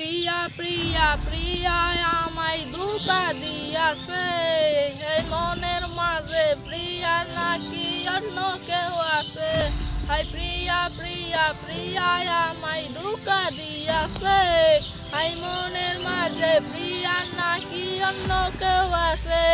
প্রিয়া প্রিয়া প্রিয়ায় আমায় দুকা দিয়াছে। এই মনের মাঝে প্রিয়া নাকি অন্য কেউ আছে? হাই প্রিয়া প্রিয়া প্রিয়ায় আমায় দুকা দিয়াছে। হাই মনের মাঝে প্রিয়া নাকি অন্য কেউ আছে?